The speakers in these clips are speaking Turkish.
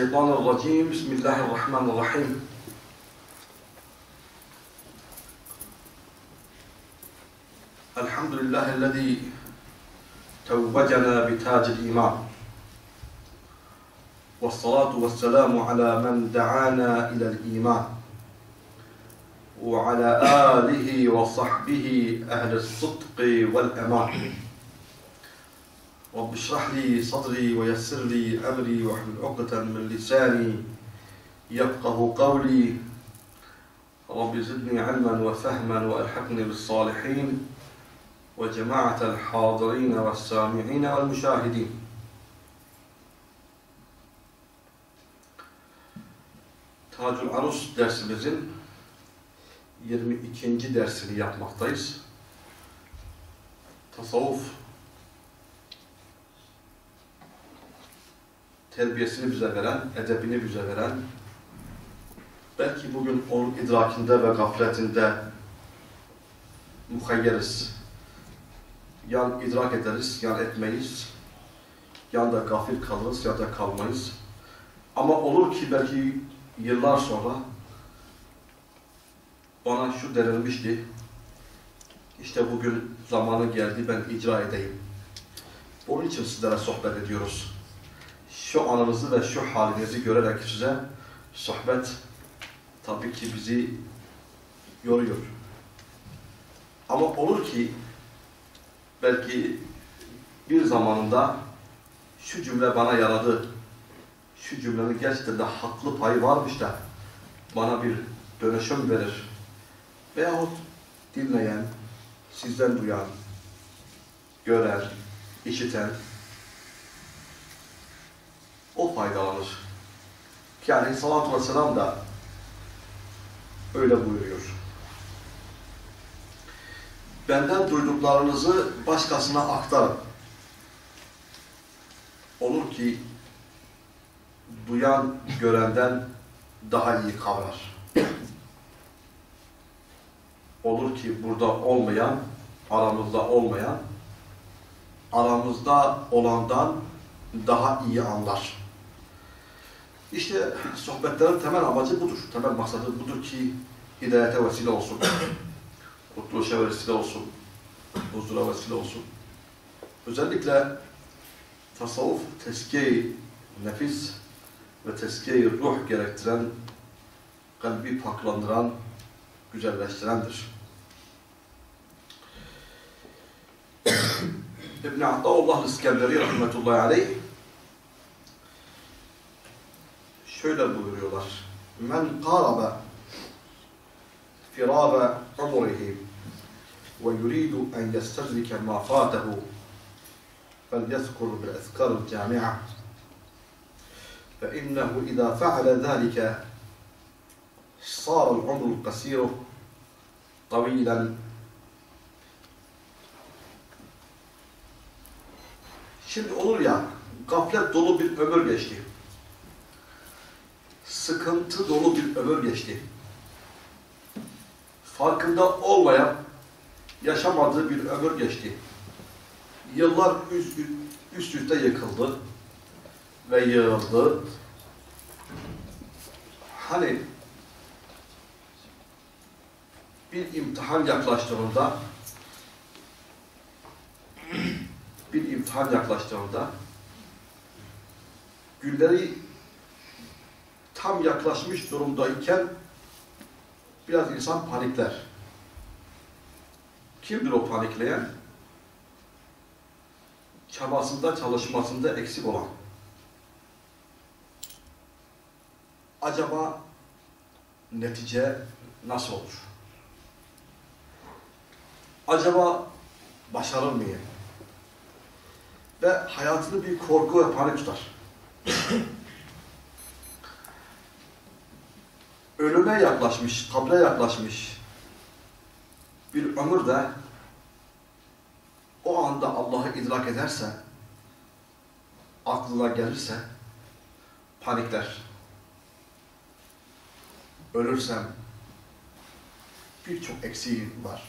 الشيطان الرجيم. بسم الله الرحمن الرحيم. الحمد لله الذي توجنا بتاج الإيمان. والصلاة والسلام على من دعانا إلى الإيمان. وعلى آله وصحبه أهل الصدق والأمان. رب اشرح لي صدري ويسر لي أمري واحلل عقدة من لساني يفقه قولي رب زدني علما وفهما وألحقني بالصالحين وجماعة الحاضرين والسامعين والمشاهدين Tacül Arus dersimizin 22. dersini yapmaktayız. Tasavvuf terbiyesini bize veren, edebini bize veren, belki bugün onun idrakinde ve gafletinde muhayyeriz. Yan idrak ederiz, yan etmeyiz. Yan da gafil kalırız ya da kalmayız. Ama olur ki belki yıllar sonra bana şu denilmişti. İşte bugün zamanı geldi ben icra edeyim. Onun için sizlere sohbet ediyoruz. Şu anınızı ve şu halinizi görerek size sohbet tabii ki bizi yoruyor. Ama olur ki belki bir zamanında şu cümle bana yaradı. Şu cümlenin gerçekten de haklı payı varmış da bana bir dönüşüm verir. Veyahut dinleyen, sizden duyan, gören, işiten o faydalanır. Ki aleyhissalatü vesselam da öyle buyuruyor. Benden duyduklarınızı başkasına aktarın. Olur ki duyan görenden daha iyi kavrar. Olur ki burada olmayan, aramızda olmayan, aramızda olandan daha iyi anlar. İşte sohbetlerin temel amacı budur. Temel maksadı budur ki hidayete vesile olsun. Kurtuluşa vesile olsun. Huzura vesile olsun. Özellikle tasavvuf tezkiye nefis ve tezkiye ruh gerektiren, kalbi paklandıran, güzelleştirendir. İbn-i Ataullah İskenderi rahmetullahi aleyh şöyle buyuruyorlar. Men qarabe firara umrihi ve yuridu en yestedrike ma fatahu فليذكر بالأذكار الجامعة فإنه إذا فعل ذلك صار العمر القصير طويلا Şimdi olur ya, gaflet dolu bir ömür geçti. Sıkıntı dolu bir ömür geçti. Farkında olmayan, yaşamadığı bir ömür geçti. Yıllar üst, üst üste yıkıldı ve yığıldı. Hani bir imtihan yaklaştığında bir imtihan yaklaştığında günleri tam yaklaşmış durumdayken biraz insan panikler. Kimdir o panikleyen? Çabasında, çalışmasında eksik olan. Acaba netice nasıl olur? Acaba başarır mıyım? Ve hayatını bir korku ve panik tutar. Ölüme yaklaşmış, kabre yaklaşmış bir ömür de o anda Allah'ı idrak ederse, aklına gelirse panikler. Ölürsem birçok eksiğim var.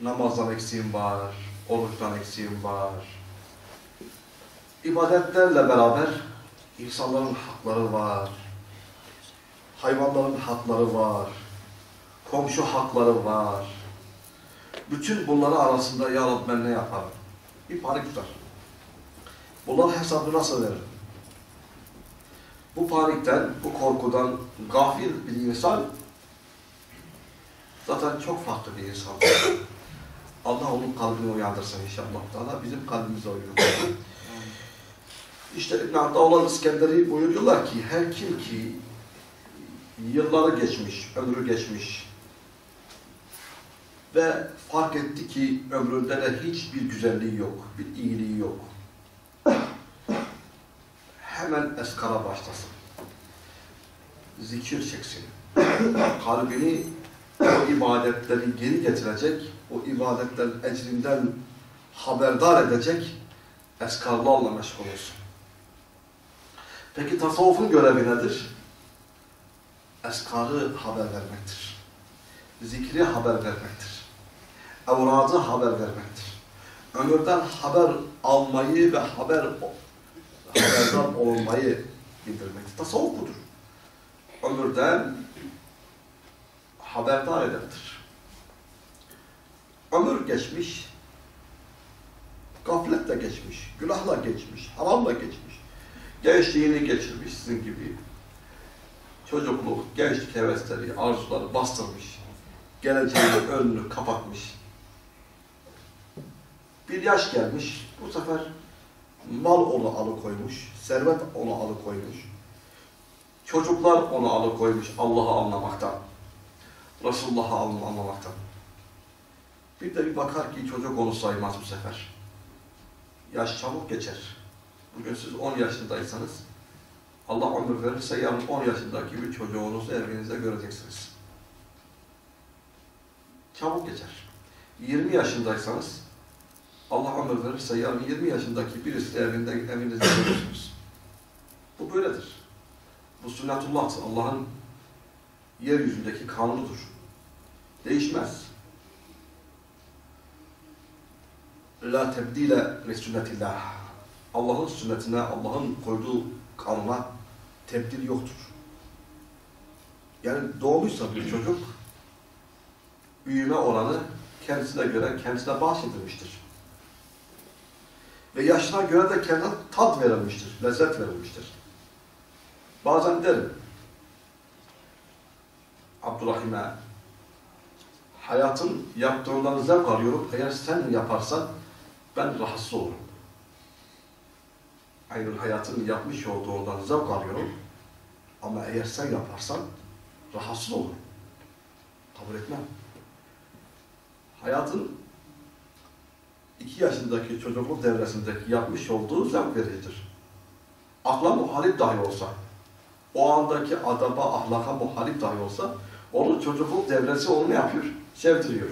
Namazdan eksiğim var, oruçtan eksiğim var. ibadetlerle beraber insanların hakları var. Hayvanların hakları var. Komşu hakları var. Bütün bunları arasında ya Rabbi ben ne yaparım? Bir panik tutar. Bunların hesabını nasıl veririm? Bu panikten, bu korkudan gafil bir insan zaten çok farklı bir insan. Allah onun kalbini uyandırsın inşallah. Allah bizim kalbimize uyandırsın. İşte İbn Abdallah İskenderi buyuruyorlar ki her kim ki yılları geçmiş, ömrü geçmiş ve fark etti ki ömründe de hiçbir güzelliği yok, bir iyiliği yok. Hemen eskara başlasın. Zikir çeksin. Kalbini o ibadetleri geri getirecek, o ibadetlerin ecrinden haberdar edecek eskarlarla meşgul olsun. Peki tasavvufun görevi nedir? Eskarı haber vermektir. Zikri haber vermektir. Evradı haber vermektir. Ömürden haber almayı ve haber haberdar olmayı bildirmektir. Tasavvuf budur. Ömürden haberdar edendir. Ömür geçmiş, gafletle geçmiş, günahla geçmiş, haramla geçmiş, gençliğini geçirmiş sizin gibi. Çocukluk, gençlik hevesleri, arzuları bastırmış, geleceğinin önünü kapatmış. Bir yaş gelmiş, bu sefer mal onu alıkoymuş, servet onu alıkoymuş, çocuklar onu alıkoymuş Allah'ı anlamaktan. Resulullah'ı anlamaktan. Bir de bir bakar ki çocuk onu saymaz bu sefer. Yaş çabuk geçer. Bugün siz 10 yaşındaysanız Allah ömür verirse yarın 10 yaşındaki bir çocuğunuzu evinizde göreceksiniz. Çabuk geçer. 20 yaşındaysanız Allah ömür verirse yarın 20 yaşındaki birisi evinde, evinizde görürsünüz. Bu böyledir. Bu sünnetullah'tır. Allah'ın yeryüzündeki kanunudur. Değişmez. La tebdile li. Allah'ın sünnetine, Allah'ın koyduğu kanuna tebdil yoktur. Yani doğmuşsa bir çocuk büyüme oranı kendisine göre kendisine bahşedilmiştir. Ve yaşına göre de kendine tat verilmiştir, lezzet verilmiştir. Bazen derim, Abdurrahim'e hayatın yaptığından zevk arıyorum. Eğer sen yaparsan ben rahatsız olurum. Aynı hayatın yapmış olduğundan zevk arıyorum. Ama eğer sen yaparsan rahatsız olurum. Kabul etmem. Hayatın iki yaşındaki çocukluk devresindeki yapmış olduğu zevk vericidir. Akla muhalif dahi olsa, o andaki adaba, ahlaka muhalif dahi olsa, onun çocukluk devresi onu ne yapıyor? Sevdiriyor.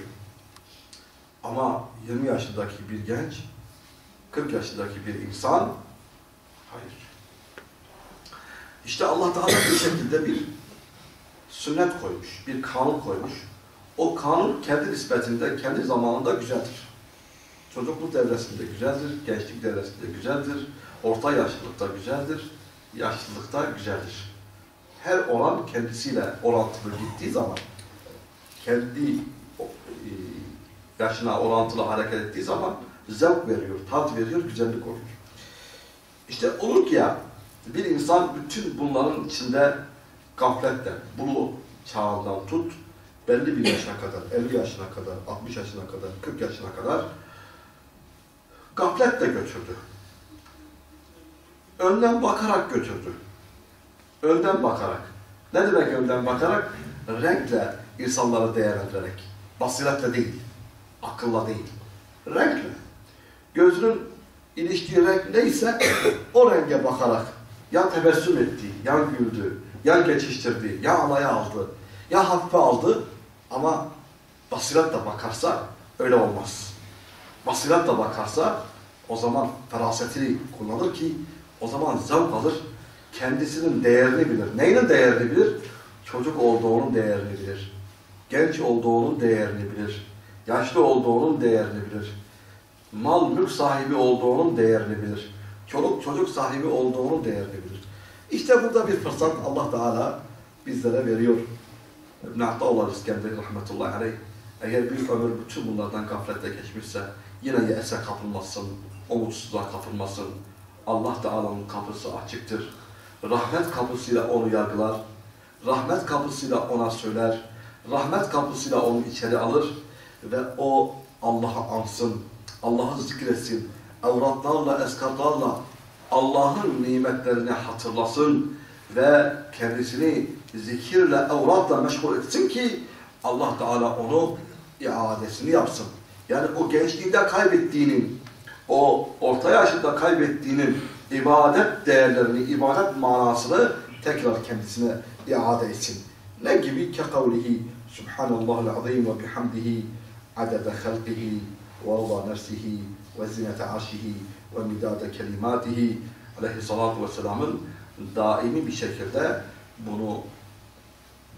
Ama 20 yaşındaki bir genç, 40 yaşındaki bir insan, hayır. İşte Allah Teala bir şekilde bir sünnet koymuş, bir kanun koymuş. O kanun kendi nispetinde, kendi zamanında güzeldir. Çocukluk devresinde güzeldir, gençlik devresinde güzeldir, orta yaşlılıkta güzeldir, yaşlılıkta güzeldir. Her oran kendisiyle orantılı gittiği zaman, kendi e, yaşına orantılı hareket ettiği zaman zevk veriyor, tat veriyor, güzellik oluyor. İşte olur ki ya, bir insan bütün bunların içinde gafletten, bulu çağından tut, belli bir yaşına kadar, 50 yaşına kadar, 60 yaşına kadar, 40 yaşına kadar gafletle götürdü. Önden bakarak götürdü. Önden bakarak. Ne demek önden bakarak? Renkle insanları değerlendirerek. Basiretle değil. Akılla değil. Renkle. Gözünün iliştiği renk neyse o renge bakarak ya tebessüm etti, ya güldü, ya geçiştirdi, ya alaya aldı, ya hafife aldı ama basiretle bakarsa öyle olmaz. Basiretle bakarsa o zaman ferasetini kullanır ki o zaman zevk alır, kendisinin değerini bilir. Neyinin değerini bilir? Çocuk olduğunun değerini bilir. Genç olduğunun değerini bilir. Yaşlı olduğunun değerini bilir. Mal, mülk sahibi olduğunun değerini bilir. çoluk çocuk sahibi olduğunu değerli bilir. İşte burada bir fırsat Allah Teala bizlere veriyor. İbn-i Attaullah İskender rahmetullahi aleyh eğer bir ömür bütün bunlardan gaflette geçmişse yine yese kapılmasın, umutsuzluğa kapılmasın. Allah Teala'nın kapısı açıktır. Rahmet kapısıyla onu yargılar. Rahmet kapısıyla ona söyler. Rahmet kapısıyla onu içeri alır ve o Allah'a ansın, Allah'ı zikretsin, evratlarla, eskarlarla Allah'ın nimetlerini hatırlasın ve kendisini zikirle, evratla meşgul etsin ki Allah Teala onu iadesini yapsın. Yani o gençliğinde kaybettiğinin, o orta yaşında kaybettiğinin ibadet değerlerini, ibadet manasını tekrar kendisine iade etsin. Ne gibi? Ke kavlihi Subhanallahul azim ve bihamdihi adede halqihi ve ve zinete arşihi ve midade kelimatihi aleyhissalatu vesselamın daimi bir şekilde bunu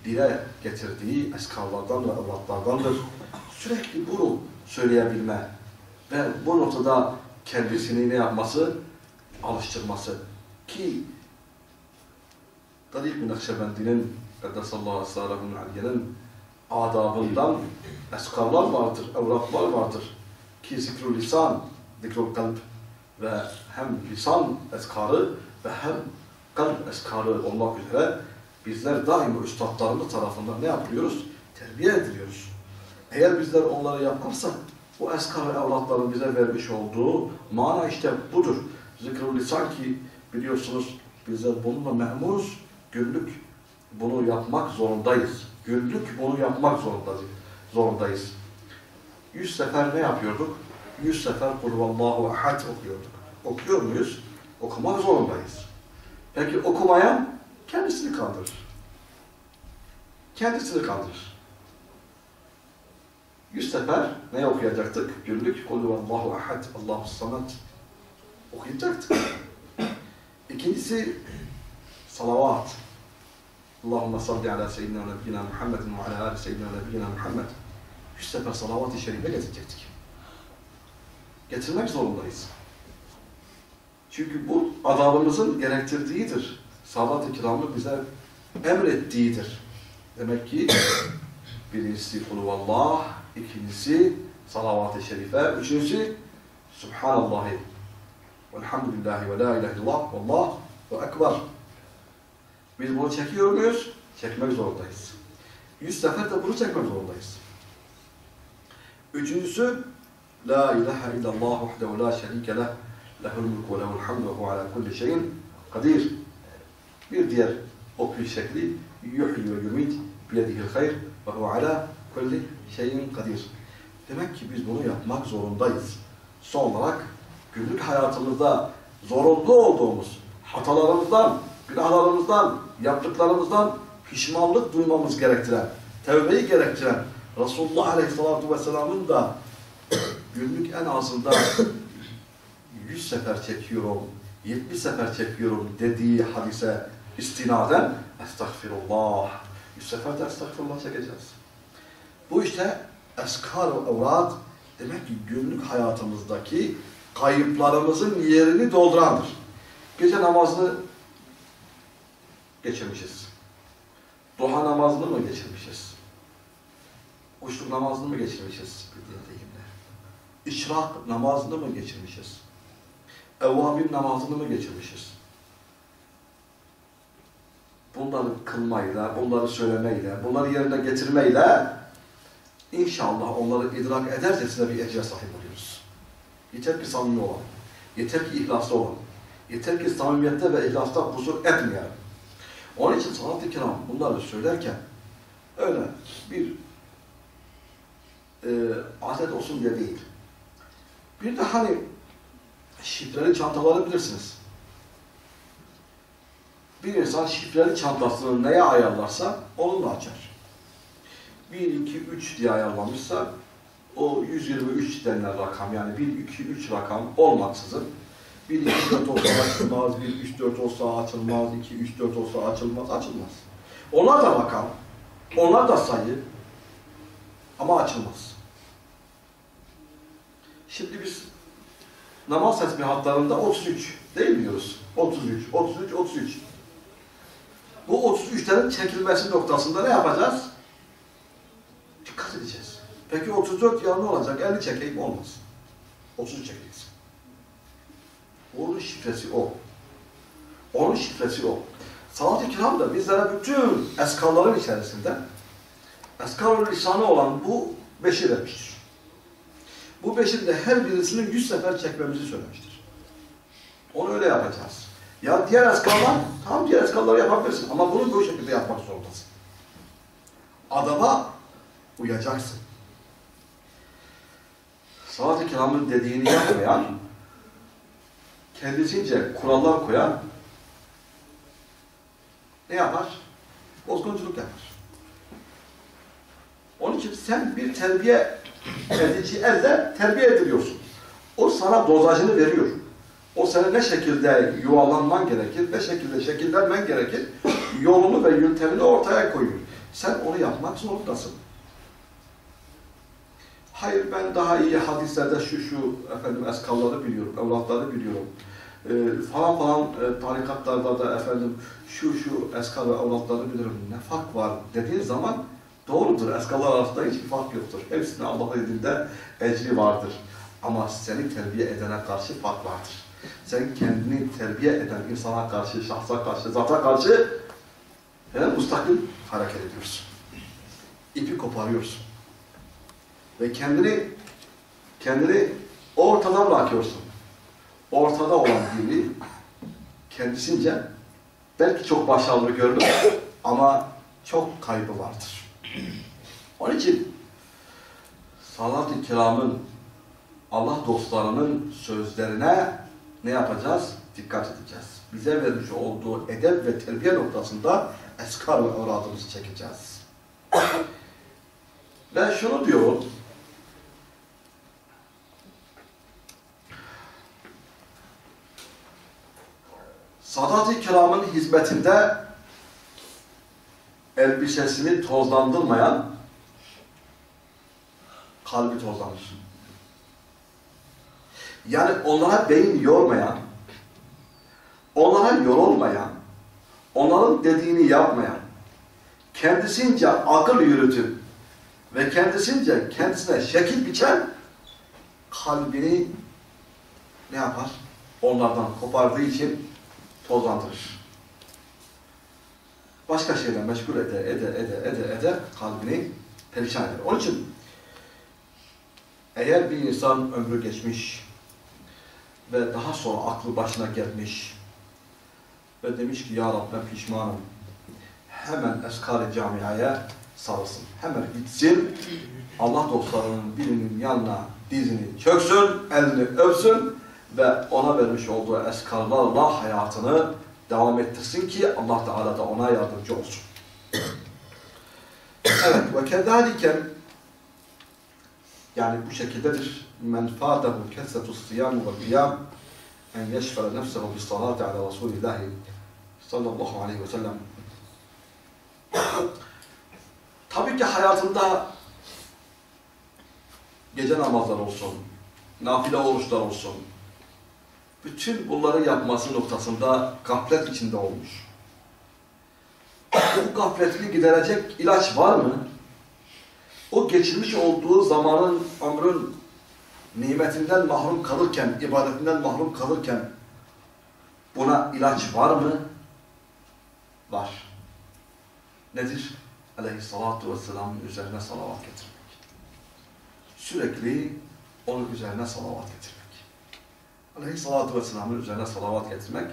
dile getirdiği eskarlardan ve evlatlardandır. Sürekli bunu söyleyebilme ve bu noktada kendisini ne yapması? Alıştırması. Ki Tarik bin Nakşebendi'nin Kaddesallahu Esrarahun Aliye'nin adabından eskarlar vardır, evraklar vardır. Ki zikrü lisan, zikrü kalp ve hem lisan eskarı ve hem kalp eskarı olmak üzere bizler daima üstadlarımız tarafından ne yapıyoruz? Terbiye ediliyoruz. Eğer bizler onları yapmazsak bu eskar ve evlatların bize vermiş olduğu mana işte budur. Zikrü lisan ki biliyorsunuz bizler bununla memuruz. Günlük bunu yapmak zorundayız. Günlük bunu yapmak zorundayız. zorundayız. Yüz sefer ne yapıyorduk? Yüz sefer Kulvallahu ahad okuyorduk. Okuyor muyuz? Okumak zorundayız. Peki okumayan kendisini kandırır. Kendisini kandırır. Yüz sefer ne okuyacaktık? Günlük Kulvallahu ahad, Allahu samet okuyacaktık. İkincisi salavat. Allahümme salli ala seyyidina nebiyyina Muhammedin ve ala ali seyyidina nebiyyina Muhammed. Yüz sefer salavat-ı şerife getirecektik. Getirmek zorundayız. Çünkü bu adabımızın gerektirdiğidir. Salat-ı kiramı bize emrettiğidir. Demek ki birincisi kuluvallah, ikincisi salavat-ı şerife, üçüncüsü Subhanallahi velhamdülillahi ve la ilahe illallah vallah ve ekber. Biz bunu çekiyor muyuz? Çekmek zorundayız. Yüz sefer de bunu çekmek zorundayız. Üçüncüsü La ilahe illallah vahdehu la şerike leh lehul mulku ve lehul hamdu ala kulli şeyin kadir. Bir diğer okuyuş şekli yuhyi ve yumit biyedihil hayr ve hu ala kulli şeyin kadir. Demek ki biz bunu yapmak zorundayız. Son olarak günlük hayatımızda zorunlu olduğumuz hatalarımızdan, günahlarımızdan, yaptıklarımızdan pişmanlık duymamız gerektiren, tevbeyi gerektiren Resulullah Aleyhisselatü Vesselam'ın da günlük en azından 100 sefer çekiyorum, 70 sefer çekiyorum dediği hadise istinaden estağfirullah. 100 sefer de estağfirullah çekeceğiz. Bu işte eskar ve evrat demek ki günlük hayatımızdaki kayıplarımızın yerini doldurandır. Gece namazını geçirmişiz. Duha namazını mı geçirmişiz? Kuşluk namazını mı geçirmişiz? İşrak namazını mı geçirmişiz? Evvabin namazını mı geçirmişiz? Bunları kılmayla, bunları söylemeyle, bunları yerine getirmeyle inşallah onları idrak edercesine bir ecre sahip oluyoruz. Yeter ki samimi olan, yeter ki ihlaslı olan, yeter ki samimiyette ve ihlasta kusur etmeyelim. Onun için salat-ı kiram bunları söylerken öyle bir e, adet olsun diye değil. Bir de hani şifreli çantaları bilirsiniz. Bir insan şifreli çantasını neye ayarlarsa onunla açar. 1, 2, 3 diye ayarlamışsa o 123 denilen rakam yani 1, 2, 3 rakam olmaksızın 1, 2, 4 olsa açılmaz, 1, 3, 4 olsa açılmaz, 2, 3, 4 olsa açılmaz, açılmaz. Onlar da rakam, onlar da sayı ama açılmaz. Şimdi biz namaz tesbihatlarında 33 değil mi diyoruz? 33, 33, 33. Bu 33'lerin çekilmesi noktasında ne yapacağız? Dikkat edeceğiz. Peki 34 ya olacak? 50 çekeyim olmaz. 33 çekeceğiz. Onun şifresi o. Onun şifresi o. Salat-ı kiram da bizlere bütün eskarların içerisinde eskar lisanı olan bu beşi vermiştir. Bu beşin de her birisinin yüz sefer çekmemizi söylemiştir. Onu öyle yapacağız. Ya diğer eskarlar, tam diğer eskarları yapabilirsin ama bunu bu şekilde yapmak zorundasın. Adama uyacaksın. Salat-ı kiramın dediğini yapmayan, kendisince kurallar koyan ne yapar? Bozgunculuk yapar. Onun için sen bir terbiye edici elde terbiye ediliyorsun. O sana dozajını veriyor. O sana ne şekilde yuvalanman gerekir, ne şekilde şekillenmen gerekir, yolunu ve yöntemini ortaya koyuyor. Sen onu yapmak zorundasın. Hayır ben daha iyi hadislerde şu şu efendim eskalları biliyorum, evlatları biliyorum. Ee, falan falan e, tarikatlarda da efendim şu şu eskal ve evlatları bilirim. Ne fark var dediğin zaman doğrudur. Eskallar arasında hiçbir fark yoktur. Hepsine Allah'ın izniyle ecri vardır. Ama seni terbiye edene karşı fark vardır. Sen kendini terbiye eden insana karşı, şahsa karşı, zata karşı yani mustakil hareket ediyorsun. İpi koparıyorsun. Ve kendini kendini ortada bırakıyorsun. Ortada olan biri kendisince belki çok başarılı görünür ama çok kaybı vardır. Onun için salat-ı kiramın Allah dostlarının sözlerine ne yapacağız? Dikkat edeceğiz. Bize vermiş olduğu edep ve terbiye noktasında eskar ve avradımızı çekeceğiz. Ben şunu diyorum, Sadat-ı kiramın hizmetinde elbisesini tozlandırmayan kalbi tozlanır. Yani onlara beyin yormayan, onlara yorulmayan, onların dediğini yapmayan, kendisince akıl yürütüp ve kendisince kendisine şekil biçen kalbini ne yapar? Onlardan kopardığı için tozlandırır. Başka şeyle meşgul ede, ede, ede, ede, ede kalbini perişan eder. Onun için eğer bir insan ömrü geçmiş ve daha sonra aklı başına gelmiş ve demiş ki Ya Rabbi ben pişmanım. Hemen eskar-ı camiaya sarılsın. Hemen gitsin. Allah dostlarının birinin yanına dizini çöksün, elini öpsün ve ona vermiş olduğu eskarlarla hayatını devam ettirsin ki Allah Teala da ona yardımcı olsun. evet ve kezaliken yani bu şekildedir. Men fâdehu kessetu siyamu ve qiyam en yeşfere nefsehu bis salati ala Resulillahi sallallahu aleyhi ve sellem. Tabii ki hayatında gece namazlar olsun, nafile oruçlar olsun, bütün bunları yapması noktasında gaflet içinde olmuş. Bu gafletini giderecek ilaç var mı? O geçirmiş olduğu zamanın, ömrün nimetinden mahrum kalırken, ibadetinden mahrum kalırken buna ilaç var mı? Var. Nedir? Aleyhissalatu vesselamın üzerine salavat getirmek. Sürekli onun üzerine salavat getirmek. Aleyhissalatu vesselamın üzerine salavat getirmek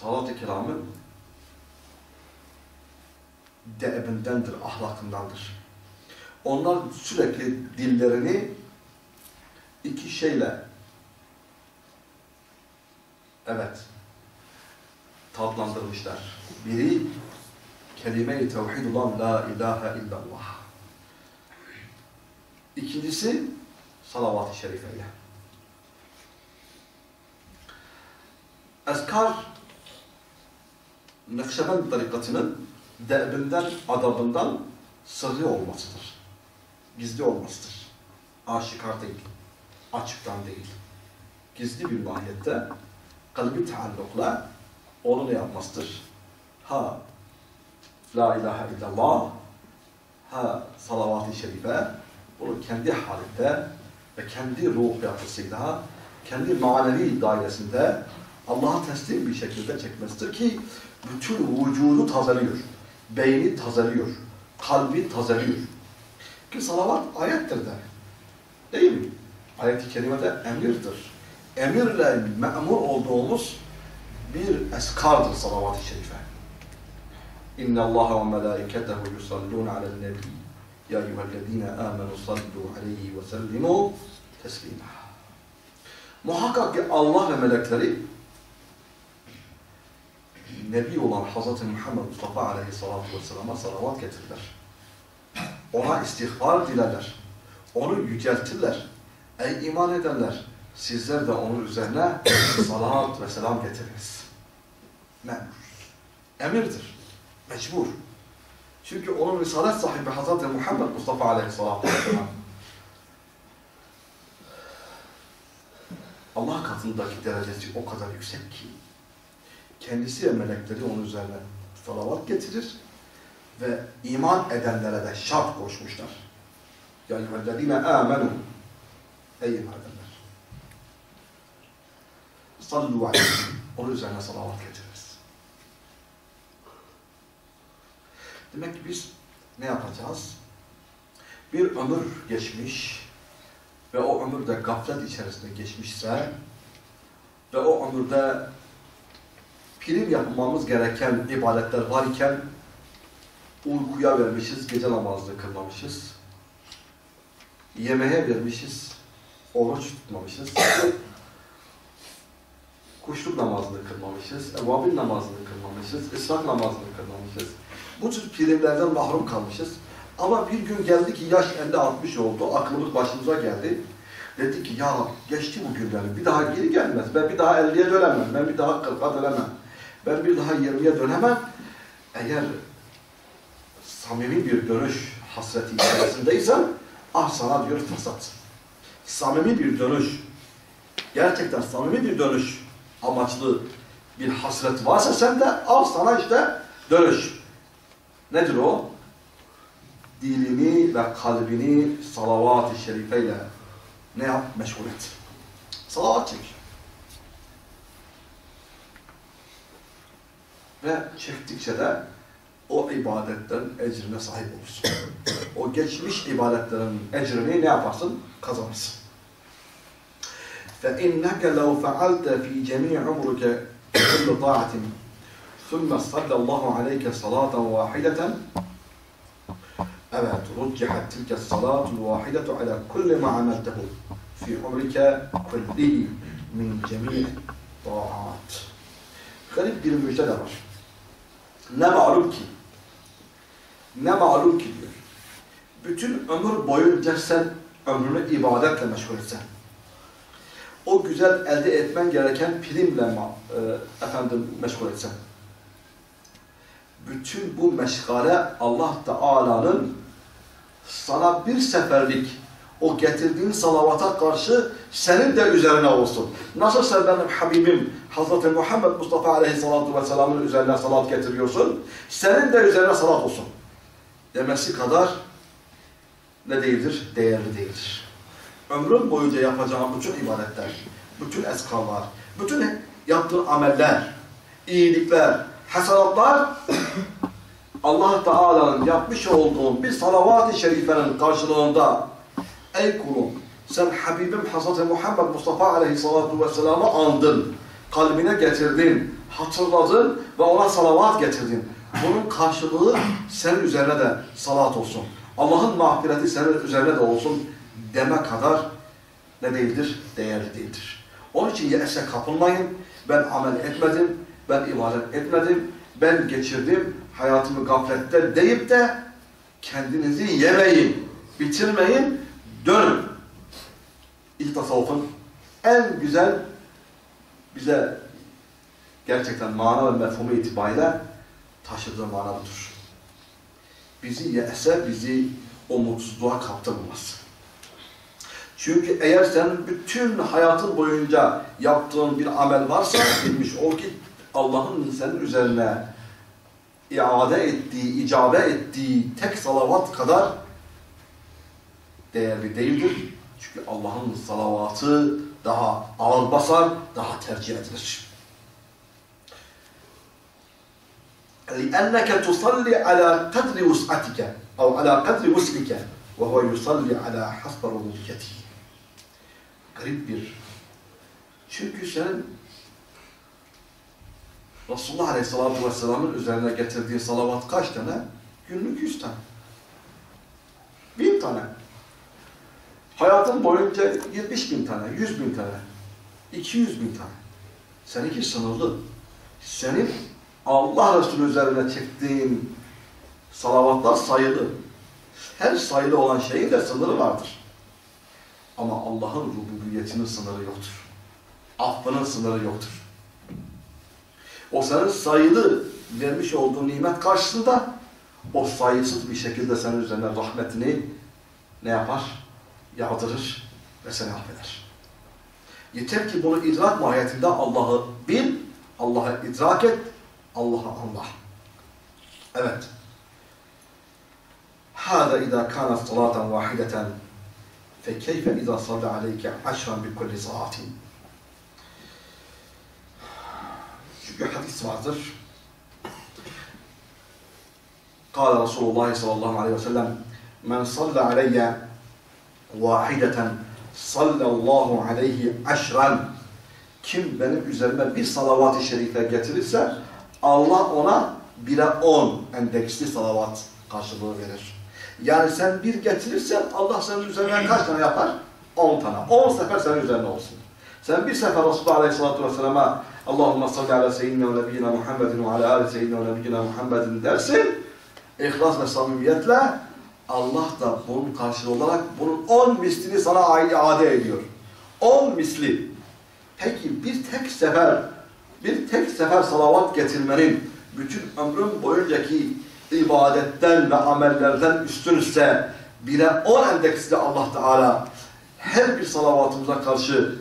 salat-ı kiramın deebindendir, ahlakındandır. Onlar sürekli dillerini iki şeyle evet tatlandırmışlar. Biri kelime-i tevhidullah la ilahe illallah. İkincisi salavat-ı şerifeyle. Eskar Nakşibend tarikatının debinden, adabından sırrı olmasıdır. Gizli olmasıdır. Aşikar değil. açıktan değil. Gizli bir mahiyette kalbi taallukla onu ne yapmasıdır? Ha La ilahe illallah ha salavat-ı şerife bunu kendi halinde ve kendi ruh yapısıyla kendi manevi dairesinde Allah'a teslim bir şekilde çekmesidir ki bütün vücudu tazeliyor. Beyni tazeliyor. Kalbi tazeliyor. Ki salavat ayettir de. Değil mi? Ayet-i kerimede emirdir. Emirle memur olduğumuz bir eskardır salavat-ı şerife. İnne Allah ve melaiketehu yusallun alen nebi. Ya eyyühellezine amenu sallu aleyhi ve sellimu teslima. Muhakkak ki Allah ve melekleri Nebi olan Hz. Muhammed Mustafa Aleyhisselatü Vesselam'a salavat getirirler. Ona istihbar dilerler. Onu yüceltirler. Ey iman edenler! Sizler de onun üzerine salat ve selam getiriniz. Memur. Emirdir. Mecbur. Çünkü onun risalet sahibi Hz. Muhammed Mustafa Aleyhisselatü Vesselam Allah katındaki derecesi o kadar yüksek ki kendisi ve melekleri onun üzerine salavat getirir ve iman edenlere de şart koşmuşlar. Ya eyyühellezine amenu Ey iman edenler. Sallu aleyhi. Onun üzerine salavat getiririz. Demek ki biz ne yapacağız? Bir ömür geçmiş ve o ömürde gaflet içerisinde geçmişse ve o ömürde prim yapmamız gereken ibadetler var iken uykuya vermişiz, gece namazını kılmamışız. Yemeğe vermişiz, oruç tutmamışız. Kuşluk namazını kılmamışız, evvabin namazını kılmamışız, ısrak namazını kılmamışız. Bu tür primlerden mahrum kalmışız. Ama bir gün geldi ki yaş 50-60 oldu, aklımız başımıza geldi. Dedi ki ya geçti bu günlerim, bir daha geri gelmez. Ben bir daha 50'ye dönemem, ben bir daha 40'a dönemem. Ben bir daha 20'ye dönemem. Eğer samimi bir dönüş hasreti içerisindeysen ah sana diyor fırsat. Samimi bir dönüş, gerçekten samimi bir dönüş amaçlı bir hasret varsa sende al sana işte dönüş. Nedir o? Dilini ve kalbini salavat-ı şerifeyle ne yap? Meşgul et. Salavat çek. Ve çektikçe de o ibadetlerin ecrine sahip olursun. o geçmiş ibadetlerin ecrini ne yaparsın? Kazanırsın. فَاِنَّكَ لَوْ فَعَلْتَ ف۪ي جَمِيعِ عُمْرُكَ كُلُّ طَاعَةٍ ثُمَّ صَلَّ اللّٰهُ عَلَيْكَ صَلَاةً وَاحِدَةً Evet, رُجِّحَتْ تِلْكَ الصَّلَاةُ الْوَاحِدَةُ عَلَى كُلِّ مَا عَمَلْتَهُ فِي عُمْرِكَ كُلِّهِ مِنْ جَمِيعِ طَاعَاتٍ Garip bir müjde de var. Ne malum ki, ne malum ki diyor. Bütün ömür boyunca sen ömrünü ibadetle meşgul etsen, o güzel elde etmen gereken primle e, efendim meşgul etsen, bütün bu meşgale Allah Teala'nın sana bir seferlik o getirdiğin salavata karşı senin de üzerine olsun. Nasıl benim Habibim Hazreti Muhammed Mustafa Aleyhisselatü Vesselam'ın üzerine salat getiriyorsun, senin de üzerine salat olsun. Demesi kadar ne değildir? Değerli değildir. Ömrün boyunca yapacağın bütün ibadetler, bütün eskarlar, bütün yaptığın ameller, iyilikler, hasanatlar Allah Teala'nın yapmış olduğun bir salavat-ı şerifenin karşılığında ey kulum sen Habibim Hazreti Muhammed Mustafa Aleyhisselatü Vesselam'ı andın, kalbine getirdin, hatırladın ve ona salavat getirdin. Bunun karşılığı senin üzerine de salat olsun. Allah'ın mağfireti senin üzerine de olsun deme kadar ne değildir? Değerli değildir. Onun için yese kapılmayın. Ben amel etmedim, ben ibadet etmedim, ben geçirdim hayatımı gaflette deyip de kendinizi yemeyin, bitirmeyin, dönün. İlk tasavvufun en güzel bize gerçekten mana ve mefhumu itibariyle taşıdığı mana budur. Bizi yese, bizi o mutsuzluğa kaptırmaz. Çünkü eğer sen bütün hayatın boyunca yaptığın bir amel varsa bilmiş ol ki Allah'ın senin üzerine iade ettiği, icabe ettiği tek salavat kadar değerli değildir. Çünkü Allah'ın salavatı daha ağır basar, daha tercih edilir. لأنك تصلي على قدر وسعتك أو على قدر وسعك وهو يصلي على حسب ربوبيته garip bir çünkü sen Resulullah Aleyhisselatü Vesselam'ın üzerine getirdiği salavat kaç tane? Günlük yüz tane. Bin tane. Hayatın boyunca 70 bin tane, 100 bin tane, 200 bin tane. Seninki sınırlı. Senin Allah Resulü üzerine çektiğin salavatlar sayılı. Her sayılı olan şeyin de sınırı vardır. Ama Allah'ın rububiyetinin sınırı yoktur. Affının sınırı yoktur. O senin sayılı vermiş olduğu nimet karşısında o sayısız bir şekilde senin üzerine rahmetini ne yapar? Yağdırır ve seni affeder. Yeter ki bunu idrak mahiyetinde Allah'ı bil, Allah'ı idrak et, Allah'ı anla. Evet. هذا إذا كانت صلاة واحدة فكيف إذا صلى عليك عشرا بكل صلاة Çünkü hadis vardır. قال رسول الله صلى الله عليه وسلم من صلى علي vahideten sallallahu aleyhi aşran kim benim üzerime bir salavat-ı şerife getirirse Allah ona bire on endeksli salavat karşılığı verir. Yani sen bir getirirsen Allah senin üzerinden kaç tane yapar? On tane. On sefer senin üzerine olsun. Sen bir sefer Resulullah Aleyhisselatü Vesselam'a Allahümme salli ala seyyidina ve nebiyyina Muhammedin ve ala ala seyyidina ve nebiyyina Muhammedin dersin. İhlas ve samimiyetle Allah da bunun karşılığı olarak bunun on mislini sana iade ediyor. On misli. Peki bir tek sefer, bir tek sefer salavat getirmenin bütün ömrün boyuncaki ibadetten ve amellerden üstünse bire on endeksli Allah Teala her bir salavatımıza karşı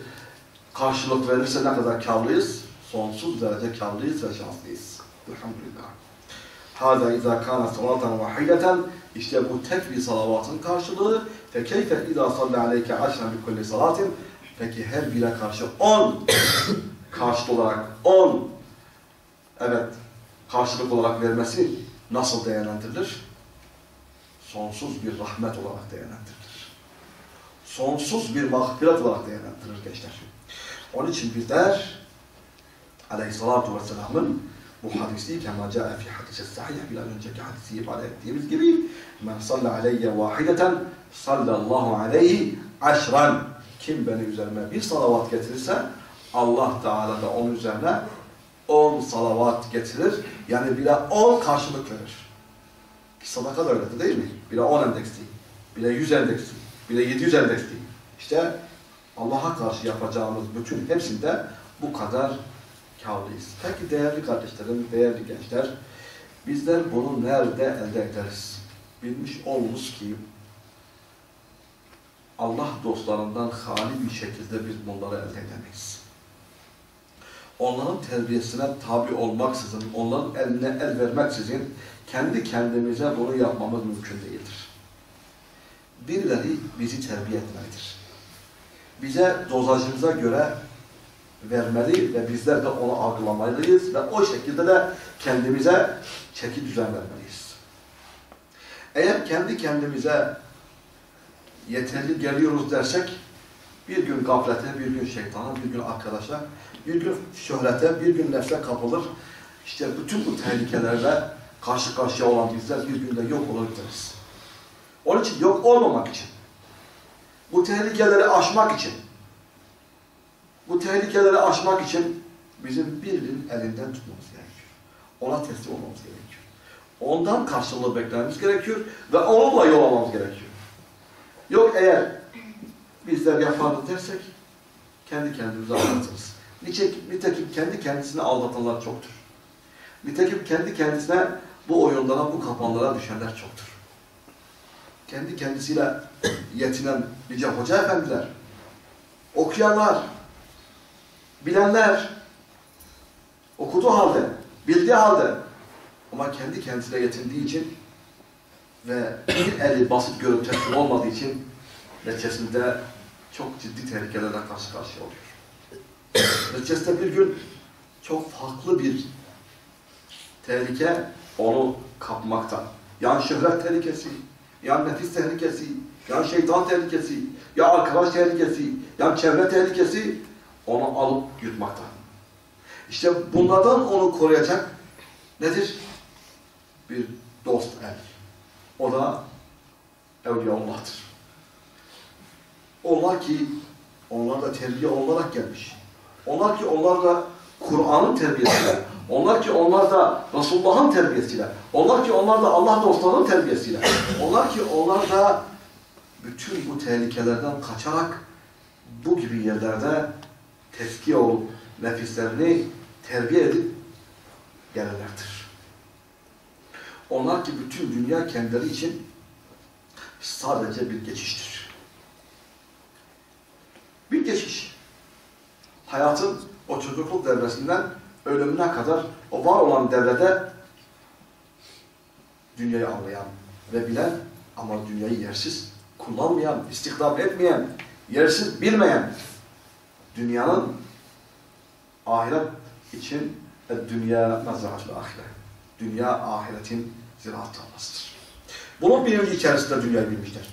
karşılık verirse ne kadar karlıyız? Sonsuz derece karlıyız ve şanslıyız. Elhamdülillah. Hâzâ izâ kâne salâtan vahideten işte bu tek bir salavatın karşılığı izâ salli aleyke aşren bi kulli salatin peki her bire karşı on karşılık olarak on evet karşılık olarak vermesi nasıl değerlendirilir? Sonsuz bir rahmet olarak değerlendirilir. Sonsuz bir mağfiret olarak değerlendirilir gençler. Onun için bizler Aleyhissalatu vesselamın bu hadisi kema ca'e fi hadisi sahih bir önceki hadisi ifade ettiğimiz gibi men salla aleyye vahideten sallallahu aleyhi aşran kim benim üzerime bir salavat getirirse Allah Teala da onun üzerine on salavat getirir. Yani bile on karşılık verir. Ki sadaka da öyledir değil mi? Bile on endeks değil. Bile yüz endeks değil. Bile yedi yüz endeks değil. İşte Allah'a karşı yapacağımız bütün hepsinde bu kadar kârlıyız. Peki değerli kardeşlerim, değerli gençler, bizler bunu nerede elde ederiz? Bilmiş olunuz ki Allah dostlarından hali bir şekilde biz bunları elde edemeyiz. Onların terbiyesine tabi olmaksızın, onların eline el vermeksizin kendi kendimize bunu yapmamız mümkün değildir. Birileri bizi terbiye etmelidir. Bize dozajımıza göre vermeli ve bizler de onu algılamalıyız ve o şekilde de kendimize çeki düzen vermeliyiz. Eğer kendi kendimize yeterli geliyoruz dersek bir gün gaflete, bir gün şeytana, bir gün arkadaşa, bir gün şöhrete, bir gün nefse kapılır. İşte bütün bu tehlikelerle karşı karşıya olan bizler bir günde yok olur gideriz. Onun için yok olmamak için, bu tehlikeleri aşmak için, bu tehlikeleri aşmak için bizim birinin elinden tutmamız gerekiyor. Ona teslim olmamız gerekiyor. Ondan karşılığı beklememiz gerekiyor ve onunla yol almamız gerekiyor. Yok eğer bizler yaparız dersek kendi kendimizi aldatırız. Nitekim, nitekim kendi kendisine aldatanlar çoktur. Nitekim kendi kendisine bu oyunlara, bu kapanlara düşenler çoktur. Kendi kendisiyle yetinen nice hoca efendiler, okuyanlar, bilenler, okuduğu halde, bildiği halde ama kendi kendisine yetindiği için ve bir eli basit görüp olmadığı için neticesinde çok ciddi tehlikelerle karşı karşıya oluyor. Neticesinde bir gün çok farklı bir tehlike onu kapmakta. Yani şöhret tehlikesi, yani nefis tehlikesi, yani şeytan tehlikesi, ya arkadaş tehlikesi, ya çevre tehlikesi onu alıp yutmakta. İşte bunlardan onu koruyacak nedir? Bir dost el. O da Evliyaullah'tır. Onlar ki onlar da terbiye olarak gelmiş. Onlar ki onlar da Kur'an'ın terbiyesiyle, onlar ki onlar da Resulullah'ın terbiyesiyle, onlar ki onlar da Allah dostlarının terbiyesiyle, onlar ki onlar da bütün bu tehlikelerden kaçarak bu gibi yerlerde tezkiye olup nefislerini terbiye edip gelenlerdir. Onlar ki bütün dünya kendileri için sadece bir geçiştir. Bir geçiş. Hayatın o çocukluk devresinden ölümüne kadar o var olan devrede dünyayı anlayan ve bilen ama dünyayı yersiz kullanmayan, istihdam etmeyen, yersiz bilmeyen dünyanın ahiret için dünya nazaratul ahiret. Dünya ahiretin ziraat tarlasıdır. Bunun bilinci içerisinde dünyayı bilmişler.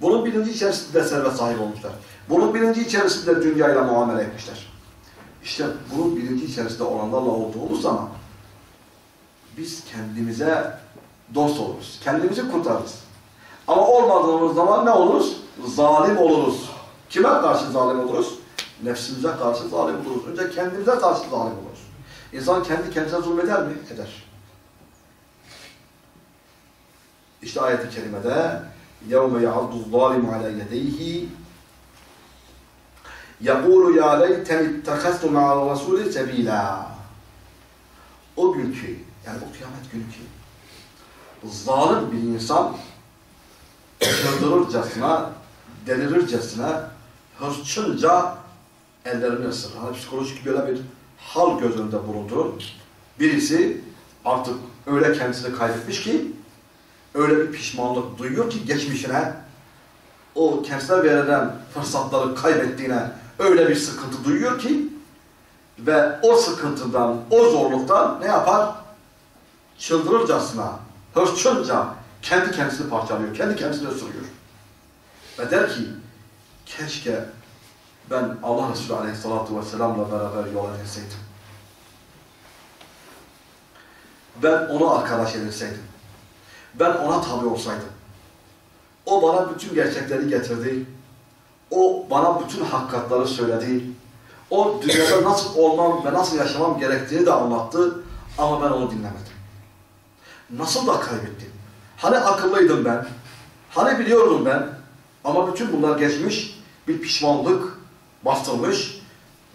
Bunun bilinci içerisinde servet sahibi olmuşlar. Bunun bilinci içerisinde dünyayla muamele etmişler. İşte bunun bilinci içerisinde olanlarla olduğumuz zaman biz kendimize dost oluruz. Kendimizi kurtarırız. Ama olmadığımız zaman ne oluruz? Zalim oluruz. Kime karşı zalim oluruz? Nefsimize karşı zalim oluruz. Önce kendimize karşı zalim oluruz. İnsan kendi kendisine zulmeder mi? Eder. İşte ayet-i kerimede يَوْمَ يَعَضُّ الظَّالِمُ عَلَى يَدَيْهِ يَقُولُ يَا لَيْتَنِ اتَّخَذْتُ مَعَ الرَّسُولِ سَب۪يلًا O günkü, yani o kıyamet günü ki, zalim bir insan çıldırırcasına, delirircesine, hırçınca ellerini ısırır. Hani psikolojik böyle bir hal göz önünde bulundu. Birisi artık öyle kendisini kaybetmiş ki, öyle bir pişmanlık duyuyor ki geçmişine, o kendisine verilen fırsatları kaybettiğine öyle bir sıkıntı duyuyor ki ve o sıkıntıdan, o zorluktan ne yapar? Çıldırırcasına, hırçınca kendi kendisini parçalıyor, kendi kendisini ısırıyor. Ve der ki, keşke ben Allah Resulü Aleyhisselatü Vesselam'la beraber yola girseydim. Ben onu arkadaş edinseydim. Ben ona tabi olsaydım. O bana bütün gerçekleri getirdi. O bana bütün hakikatları söyledi. O dünyada nasıl olmam ve nasıl yaşamam gerektiğini de anlattı. Ama ben onu dinlemedim. Nasıl da kaybettim. Hani akıllıydım ben. Hani biliyordum ben. Ama bütün bunlar geçmiş. Bir pişmanlık bastırmış.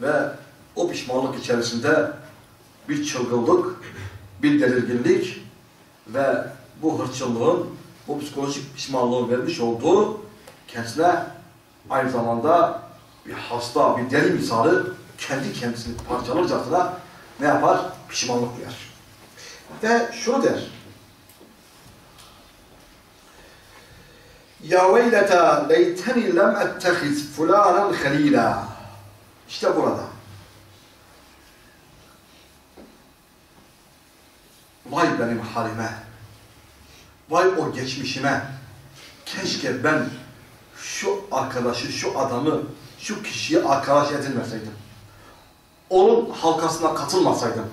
Ve o pişmanlık içerisinde bir çılgınlık, bir delirginlik ve bu hırçınlığın, bu psikolojik pişmanlığın vermiş olduğu kendisine aynı zamanda bir hasta, bir deli misali kendi kendisini parçalarcasına ne yapar? Pişmanlık duyar. Ve şunu der. Ya veyleta leyteni lem ettehiz fulanen halila. İşte burada. Vay benim halime. Vay o geçmişime. Keşke ben şu arkadaşı, şu adamı, şu kişiyi arkadaş edinmeseydim. Onun halkasına katılmasaydım.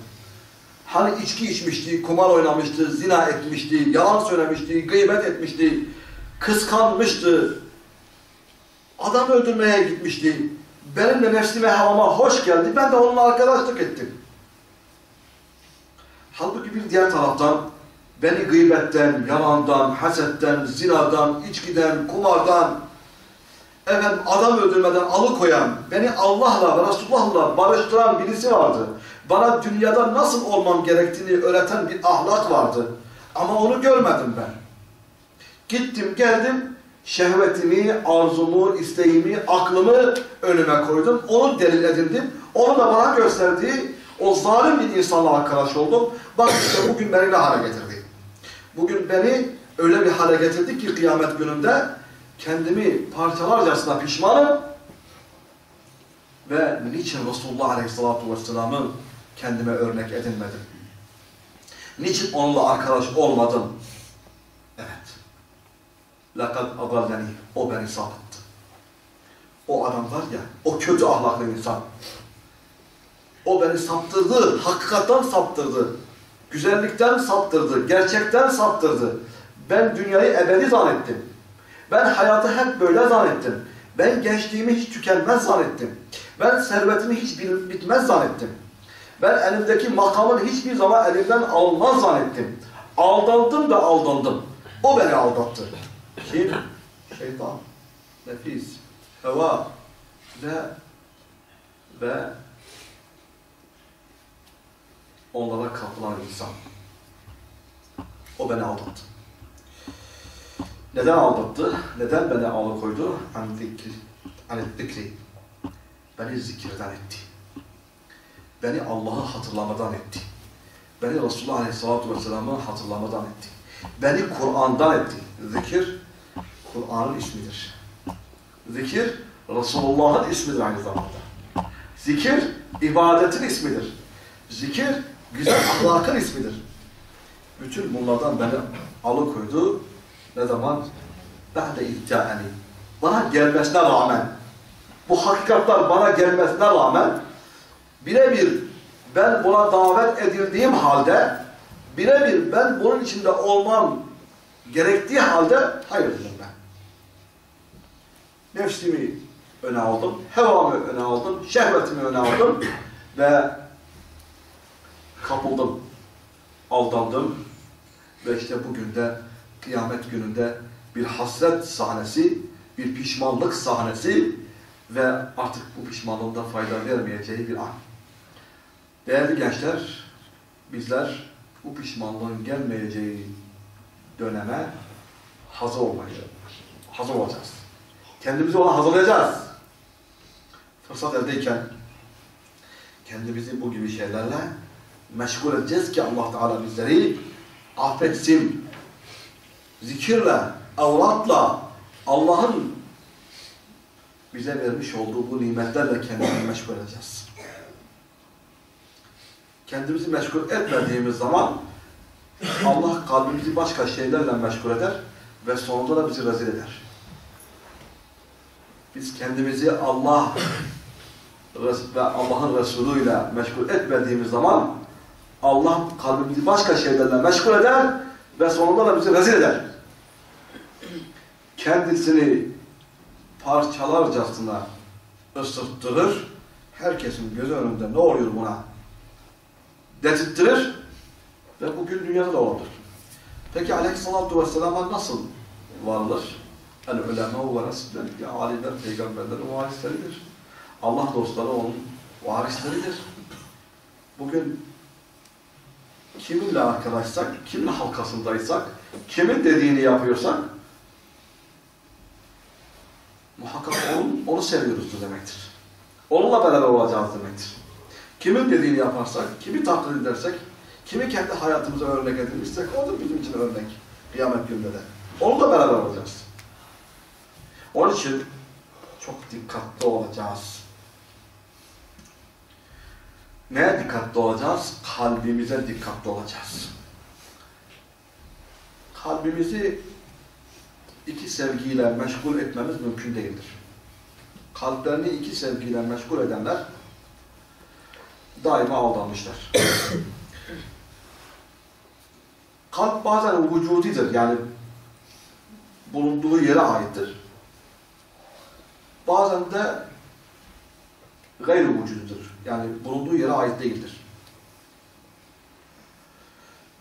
Hani içki içmişti, kumar oynamıştı, zina etmişti, yalan söylemişti, gıybet etmişti, kıskanmıştı, adam öldürmeye gitmişti. Benim de nefsime havama hoş geldi, ben de onunla arkadaşlık ettim. Halbuki bir diğer taraftan beni gıybetten, yalandan, hasetten, zinadan, içkiden, kumardan, efendim adam öldürmeden alıkoyan, beni Allah'la Resulullah'la barıştıran birisi vardı. Bana dünyada nasıl olmam gerektiğini öğreten bir ahlak vardı. Ama onu görmedim ben. Gittim, geldim, Şehvetimi, arzumu, isteğimi, aklımı önüme koydum. Onu delil edindim. Onu da bana gösterdiği o zalim bir insanla arkadaş oldum. Bak işte bugün beni ne hale getirdi. Bugün beni öyle bir hale getirdi ki kıyamet gününde kendimi parçalarcasına pişmanım ve niçin Resulullah Aleyhisselatü Vesselam'ı kendime örnek edinmedim? Niçin onunla arkadaş olmadım? Evet. لَقَدْ اَضَلَّنِي O beni sapıttı. O adam var ya, o kötü ahlaklı insan. O beni saptırdı, hakikatten saptırdı. Güzellikten saptırdı, gerçekten saptırdı. Ben dünyayı ebedi zannettim. Ben hayatı hep böyle zannettim. Ben gençliğimi hiç tükenmez zannettim. Ben servetimi hiç bitmez zannettim. Ben elimdeki makamın hiçbir zaman elimden almaz zannettim. Aldandım da aldandım. O beni aldattı. Kim? Şeytan, nefis, heva ve ve onlara kapılan insan. O beni aldattı. Neden aldattı? Neden beni alıkoydu? An zikri, an zikri. Beni zikirden etti. Beni Allah'ı hatırlamadan etti. Beni Resulullah Aleyhisselatü Vesselam'ı hatırlamadan etti. Beni Kur'an'dan etti. Zikir, Kur'an'ın ismidir. Zikir, Resulullah'ın ismidir aynı zamanda. Zikir, ibadetin ismidir. Zikir, güzel ahlakın ismidir. Bütün bunlardan beni alıkoydu. Ne zaman? Ben de iddiani. Bana gelmesine rağmen, bu hakikatler bana gelmesine rağmen birebir ben buna davet edildiğim halde birebir ben bunun içinde olmam gerektiği halde hayır dedim. Nefsimi öne aldım, hevamı öne aldım, şehvetimi öne aldım ve kapıldım, aldandım ve işte bugün de kıyamet gününde bir hasret sahnesi, bir pişmanlık sahnesi ve artık bu pişmanlığında fayda vermeyeceği bir an. Değerli gençler, bizler bu pişmanlığın gelmeyeceği döneme hazır olmayı, hazır olacağız. Kendimizi ona hazırlayacağız. Fırsat eldeyken kendimizi bu gibi şeylerle meşgul edeceğiz ki Allah Teala bizleri affetsin. Zikirle, avratla, Allah'ın bize vermiş olduğu bu nimetlerle kendimizi meşgul edeceğiz. Kendimizi meşgul etmediğimiz zaman Allah kalbimizi başka şeylerle meşgul eder ve sonunda da bizi rezil eder. Biz kendimizi Allah ve Allah'ın Resulü ile meşgul etmediğimiz zaman Allah kalbimizi başka şeylerle meşgul eder ve sonunda da bizi rezil eder. Kendisini parçalarcasına ısıttırır. Herkesin gözü önünde ne oluyor buna? Dedirttirir ve bugün dünyada da olur. Peki aleyhissalatu vesselam'a nasıl varılır? El ulema ve resmen ya alimler, peygamberlerin varisleridir. Allah dostları onun varisleridir. Bugün kiminle arkadaşsak, kimin halkasındaysak, kimin dediğini yapıyorsak muhakkak onun, onu seviyoruzdur demektir. Onunla beraber olacağız demektir. Kimin dediğini yaparsak, kimi taklit edersek, kimi kendi hayatımıza örnek edinmişsek o da bizim için örnek. Kıyamet gününde de. Onunla beraber olacağız. Onun için çok dikkatli olacağız. Neye dikkatli olacağız? Kalbimize dikkatli olacağız. Kalbimizi iki sevgiyle meşgul etmemiz mümkün değildir. Kalplerini iki sevgiyle meşgul edenler daima aldanmışlar. Kalp bazen vücudidir, yani bulunduğu yere aittir. Bazen de gayri vücududur. Yani bulunduğu yere ait değildir.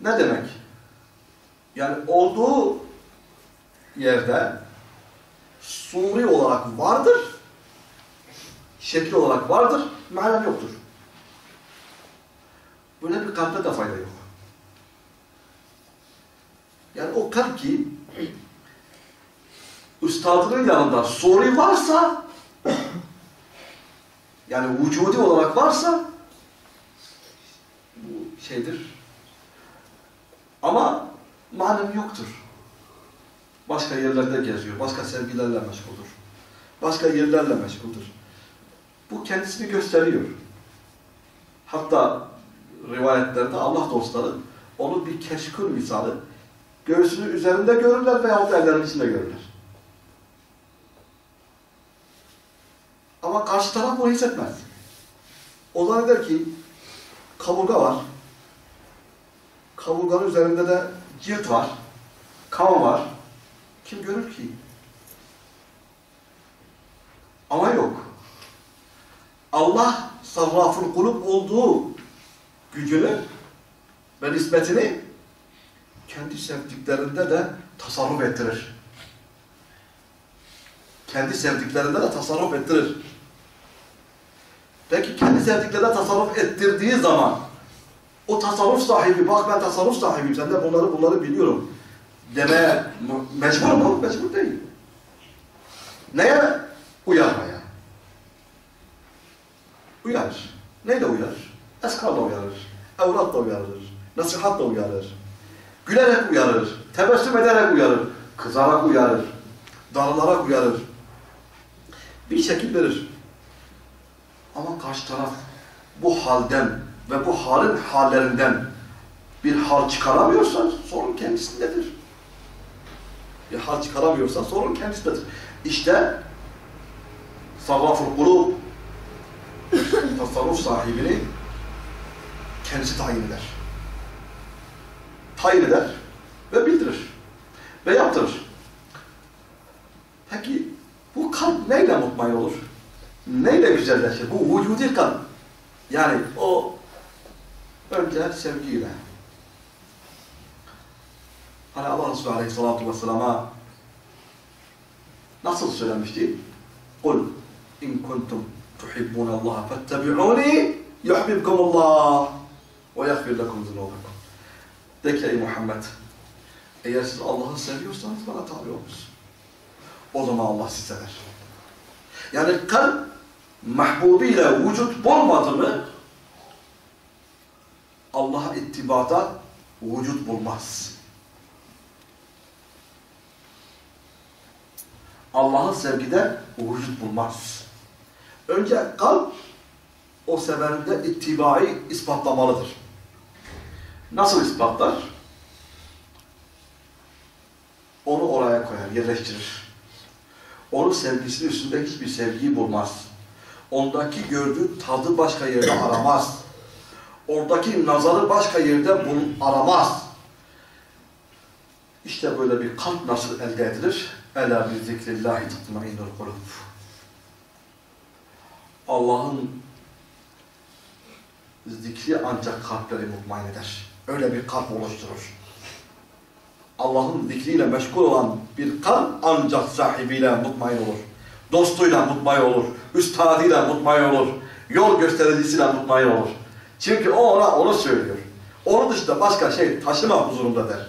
Ne demek? Yani olduğu yerde suri olarak vardır, şekil olarak vardır, manen yoktur. Böyle bir kalpte de fayda yok. Yani o kalp ki üstadının yanında soru varsa yani vücudi olarak varsa bu şeydir. Ama manevi yoktur. Başka yerlerde geziyor, başka sevgilerle meşguldür. Başka yerlerle meşguldür. Bu kendisini gösteriyor. Hatta rivayetlerde Allah dostları onu bir keşkül misali göğsünün üzerinde görürler veyahut ellerin içinde görürler. Ama karşı taraf bunu hissetmez. O zanneder ki kaburga var. Kaburganın üzerinde de cilt var. Kan var. Kim görür ki? Ama yok. Allah sarraful kulub olduğu gücünü ve nispetini kendi sevdiklerinde de tasarruf ettirir. Kendi sevdiklerinde de tasarruf ettirir. Peki kendi sevdiklerine tasarruf ettirdiği zaman o tasarruf sahibi, bak ben tasarruf sahibiyim, sen de bunları bunları biliyorum demeye mecbur mu? Mecbur değil. Neye? Uyarmaya. Uyarır. Neyle uyarır? Eskarla uyarır. Evlatla uyarır. Nasihatla uyarır. Gülerek uyarır. Tebessüm ederek uyarır. Kızarak uyarır. Darılarak uyarır. Bir şekil verir. Ama karşı taraf bu halden ve bu halin hallerinden bir hal çıkaramıyorsa sorun kendisindedir. Bir hal çıkaramıyorsa sorun kendisindedir. İşte sarraful kulub tasarruf sahibini kendisi tayin eder. Tayin eder ve bildirir. Ve yaptırır. Peki bu kalp neyle mutmain olur? Neyle güzelleşir? Bu vücudi kalp. Yani o önce sevgiyle. Hani Allah Resulü Aleyhisselatü Vesselam'a nasıl söylemişti? قُلْ اِنْ كُنْتُمْ تُحِبُّونَ اللّٰهَ فَاتَّبِعُونِي يُحْبِبْكُمُ اللّٰهِ وَيَغْفِرْ لَكُمْ ذُنُوبَكُمْ De ki ey Muhammed, eğer siz Allah'ı seviyorsanız bana tabi olunuz. O zaman Allah sizi sever. Yani kalp mahbubiyle vücut bulmadı mı Allah'a ittibada vücut bulmaz. Allah'ın sevgide vücut bulmaz. Önce kalp o severinde ittibai ispatlamalıdır. Nasıl ispatlar? Onu oraya koyar, yerleştirir. Onun sevgisinin üstünde hiçbir sevgiyi bulmaz. Ondaki gördüğü tadı başka yerde aramaz. Oradaki nazarı başka yerde bul aramaz. İşte böyle bir kalp nasıl elde edilir? Ela bi zikrillahi tatmainul kulub. Allah'ın zikri ancak kalpleri mutmain eder. Öyle bir kalp oluşturur. Allah'ın zikriyle meşgul olan bir kalp ancak sahibiyle mutmain olur. Dostuyla mutmain olur. Üstadıyla mutmain olur. Yol göstericisiyle mutmain olur. Çünkü o ona onu söylüyor. Onun dışında başka şey taşıma huzurunda der.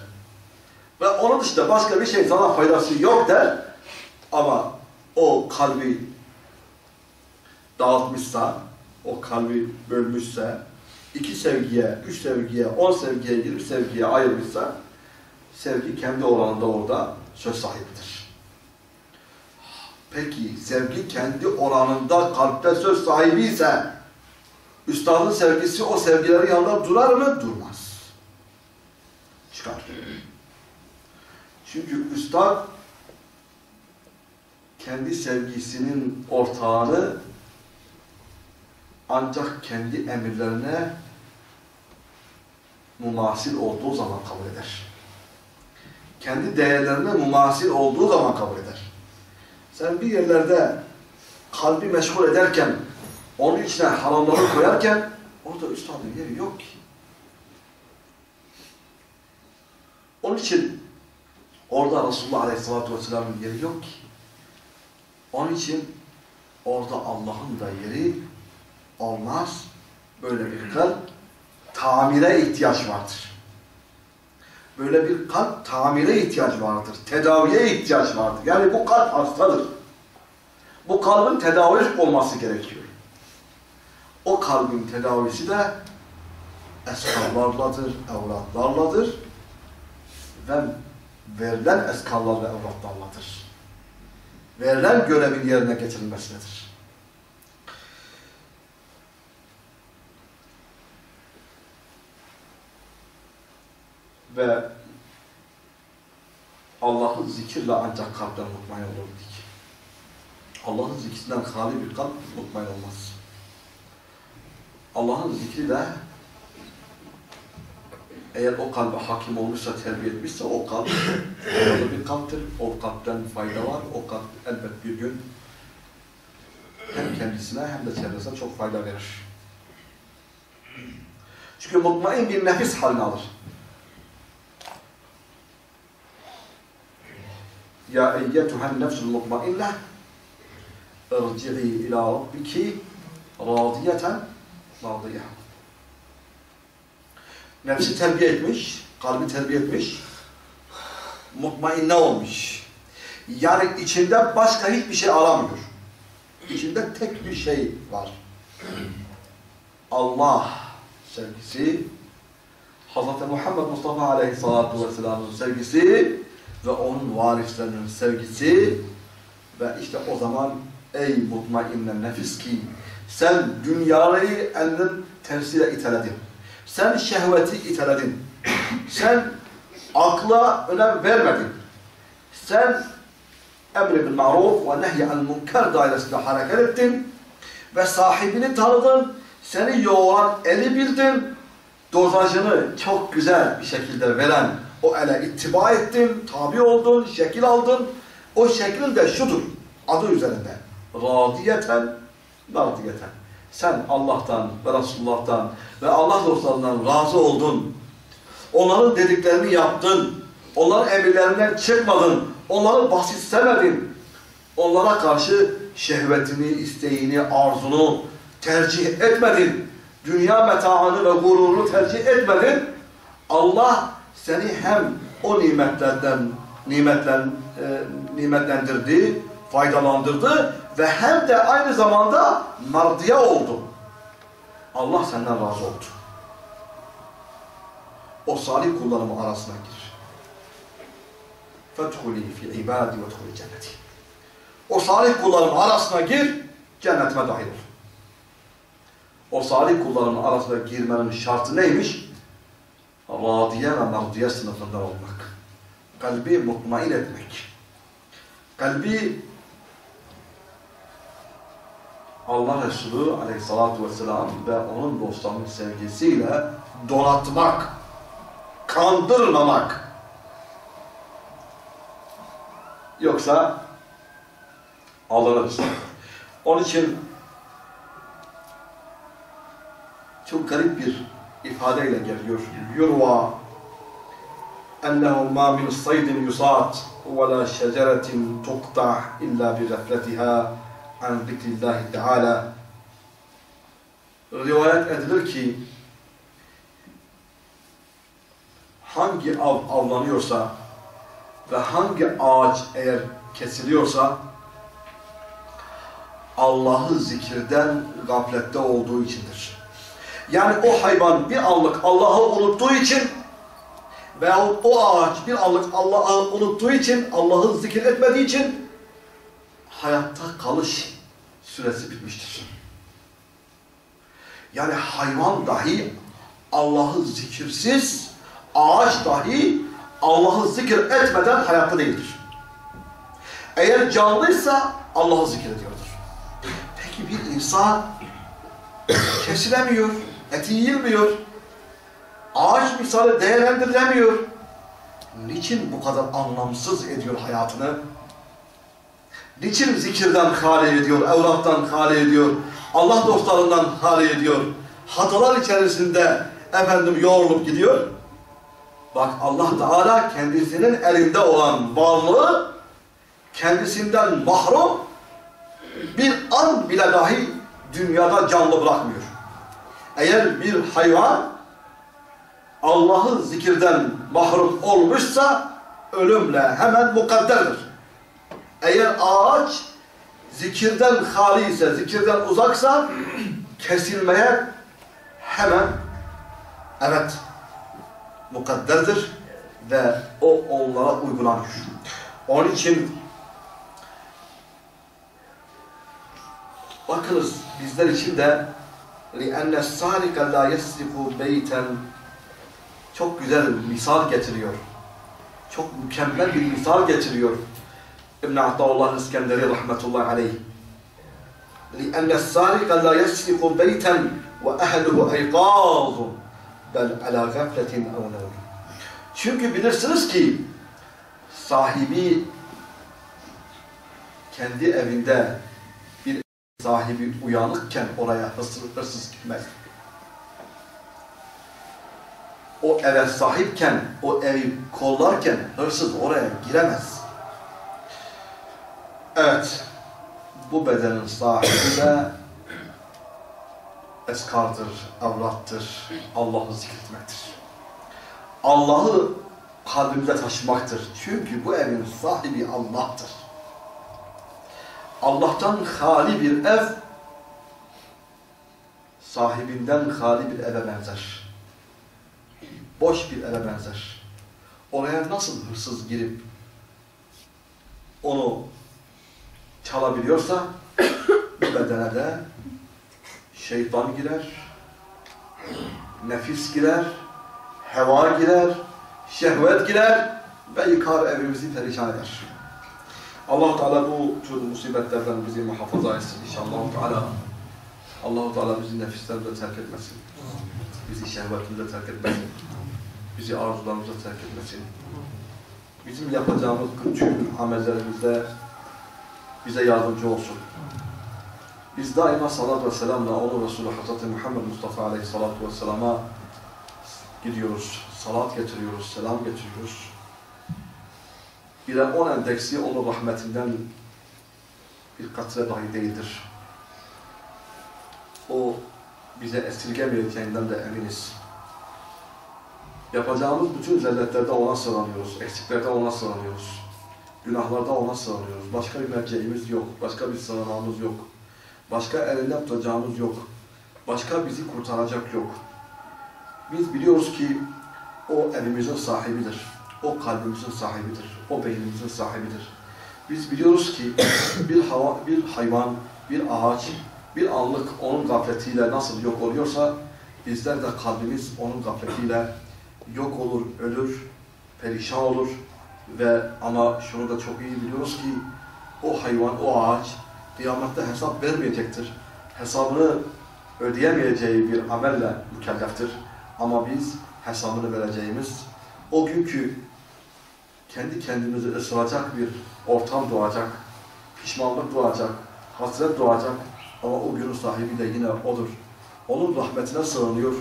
Ve onun dışında başka bir şey sana faydası yok der. Ama o kalbi dağıtmışsa, o kalbi bölmüşse, iki sevgiye, üç sevgiye, on sevgiye, yirmi sevgiye ayırmışsa, sevgi kendi oranında orada söz sahibidir. Peki sevgi kendi oranında kalpte söz sahibi ise üstadın sevgisi o sevgilerin yanında durar mı? Durmaz. Çıkar. Çünkü üstad kendi sevgisinin ortağını ancak kendi emirlerine mumasil olduğu zaman kabul eder. Kendi değerlerine mumasil olduğu zaman kabul eder. Sen bir yerlerde kalbi meşgul ederken, onun içine haramları koyarken, orada üstadın yeri yok ki. Onun için orada Resulullah Aleyhisselatü Vesselam'ın yeri yok ki. Onun için orada Allah'ın da yeri olmaz. Böyle bir kalp tamire ihtiyaç vardır. Böyle bir kalp tamire ihtiyaç vardır. Tedaviye ihtiyaç vardır. Yani bu kalp hastadır. Bu kalbin tedavi olması gerekiyor. O kalbin tedavisi de eskarlarladır, evlatlarladır ve verilen eskarlar ve evlatlarladır. Verilen görevin yerine getirilmesidir. Ve Allah'ı zikirle ancak kalpten mutmain olur. Allah'ın zikrinden hali bir kalp mutmain olmaz. Allah'ın zikri de eğer o kalbe hakim olmuşsa, terbiye etmişse o kalp faydalı bir kalptir. O kalpten fayda var. O kalp elbet bir gün hem kendisine hem de çevresine çok fayda verir. Çünkü mutmain bir nefis haline alır. Ya eyyetühen nefsul mutmainne irci'i ila rabbiki radiyeten radiyeh. Nefsi terbiye etmiş, kalbi terbiye etmiş, mutmainne olmuş. Yani içinde başka hiçbir şey aramıyor. İçinde tek bir şey var. Allah sevgisi, Hz. Muhammed Mustafa Aleyhisselatü Vesselam'ın sevgisi ve onun varislerinin sevgisi ve işte o zaman ey mutmainne nefis ki sen dünyayı elinin tersiyle iteledin. Sen şehveti iteledin. Sen akla önem vermedin. Sen emri bil maruf ve nehy al münker dairesinde hareket ettin ve sahibini tanıdın. Seni yoğuran eli bildin. Dozajını çok güzel bir şekilde veren o ele ittiba ettin, tabi oldun, şekil aldın. O şekil de şudur, adı üzerinde. Radiyeten, radiyeten. Sen Allah'tan ve Resulullah'tan ve Allah dostlarından razı oldun. Onların dediklerini yaptın. Onların emirlerinden çıkmadın. Onları basitsemedin. Onlara karşı şehvetini, isteğini, arzunu tercih etmedin. Dünya metaını ve gururunu tercih etmedin. Allah seni hem o nimetlerden nimetlen, e, nimetlendirdi, faydalandırdı ve hem de aynı zamanda mardiye oldu. Allah senden razı oldu. O salih kullarımın arasına gir. فَدْخُلِي فِي عِبَادِ وَدْخُلِي cenneti. O salih kullarımın arasına gir, cennetime dahil ol. O salih kullarımın arasına girmenin şartı neymiş? Radiye ve mardiye sınıfında olmak. Kalbi mutmain etmek. Kalbi Allah Resulü aleyhissalatu vesselam ve onun dostlarının sevgisiyle donatmak, kandırmamak. Yoksa alınırız. Onun için çok garip bir ifadeyle geliyor. Yurva ennehu ma min saydin yusat ve la şeceretin tuqta illa bi gafletiha an zikrillahi teala rivayet edilir ki hangi av avlanıyorsa ve hangi ağaç eğer kesiliyorsa Allah'ı zikirden gaflette olduğu içindir. Yani o hayvan bir anlık Allah'ı unuttuğu için veyahut o ağaç bir anlık Allah'ı unuttuğu için, Allah'ı zikir etmediği için hayatta kalış süresi bitmiştir. Yani hayvan dahi Allah'ı zikirsiz, ağaç dahi Allah'ı zikir etmeden hayatta değildir. Eğer canlıysa Allah'ı zikir ediyordur. Peki bir insan kesilemiyor, eti yiyilmiyor, ağaç misali değerlendirilemiyor. Niçin bu kadar anlamsız ediyor hayatını? Niçin zikirden hali ediyor, evlattan hali ediyor, Allah dostlarından hali ediyor, hatalar içerisinde efendim yoğrulup gidiyor? Bak Allah Teala kendisinin elinde olan varlığı kendisinden mahrum bir an bile dahi dünyada canlı bırakmıyor. Eğer bir hayvan Allah'ı zikirden mahrum olmuşsa ölümle hemen mukadderdir. Eğer ağaç zikirden hali ise, zikirden uzaksa kesilmeye hemen evet mukadderdir ve o onlara uygulanır. Onun için bakınız bizler için de لِأَنَّ السَّارِقَ لَا يَسْرِقُ بَيْتًا çok güzel bir misal getiriyor. Çok mükemmel bir misal getiriyor. İbn Ataullah İskenderi rahmetullahi aleyh. لِأَنَّ السَّارِقَ لَا يَسْرِقُ بَيْتًا وَأَهْلُهُ اَيْقَاظٌ بَلْ عَلَى غَفْلَةٍ اَوْ نَوْمٍ Çünkü bilirsiniz ki sahibi kendi evinde bir sahibi uyanıkken oraya hırsız, hırsız gitmez. O eve sahipken, o evi kollarken hırsız oraya giremez. Evet, bu bedenin sahibi de eskardır, avrattır, Allah'ı zikretmektir. Allah'ı kalbimize taşımaktır. Çünkü bu evin sahibi Allah'tır. Allah'tan hali bir ev, sahibinden hali bir eve benzer. Boş bir eve benzer. Oraya nasıl hırsız girip onu çalabiliyorsa bu bedene de şeytan girer, nefis girer, heva girer, şehvet girer ve yıkar evimizi perişan eder. Allah Teala bu tür musibetlerden bizi muhafaza etsin inşallah. Teala. allah Teala bizi nefislerimize terk etmesin. Bizi şehvetimize terk etmesin. Bizi arzularımıza terk etmesin. Bizim yapacağımız bütün amellerimizde bize yardımcı olsun. Biz daima salat ve selamla onu Resulü Hazreti Muhammed Mustafa Aleyhisselatü Vesselam'a gidiyoruz. Salat getiriyoruz, selam getiriyoruz. De on endeksi onun rahmetinden bir katre dahi değildir. O bize esirgemeyeceğinden de eminiz. Yapacağımız bütün zelletlerde ona sığınıyoruz, eksiklerde ona sığınıyoruz. Günahlarda ona sığınıyoruz. Başka bir merceğimiz yok, başka bir sığınağımız yok. Başka elinde tutacağımız yok. Başka bizi kurtaracak yok. Biz biliyoruz ki o evimizin sahibidir. O kalbimizin sahibidir. O beynimizin sahibidir. Biz biliyoruz ki bir, hava, bir hayvan, bir ağaç, bir anlık onun gafletiyle nasıl yok oluyorsa bizler de kalbimiz onun gafletiyle yok olur, ölür, perişan olur ve ama şunu da çok iyi biliyoruz ki o hayvan, o ağaç kıyamette hesap vermeyecektir. Hesabını ödeyemeyeceği bir amelle mükelleftir. Ama biz hesabını vereceğimiz o günkü kendi kendimizi ısıracak bir ortam doğacak, pişmanlık doğacak, hasret doğacak ama o günün sahibi de yine O'dur. Onun rahmetine sığınıyor.